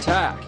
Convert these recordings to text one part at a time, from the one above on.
attack.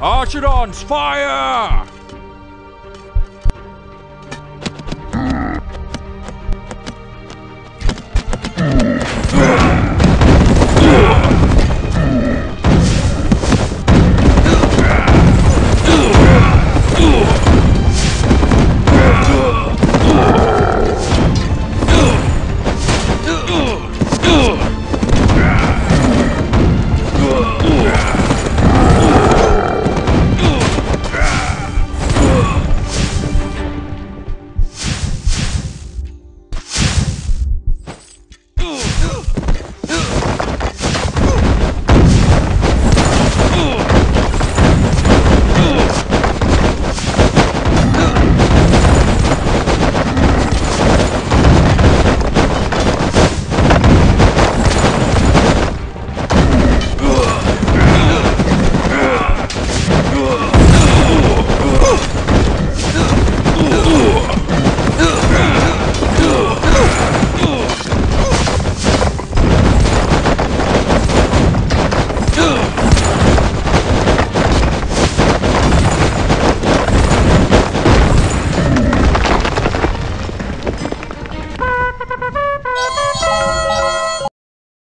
Archidons, fire! Uh.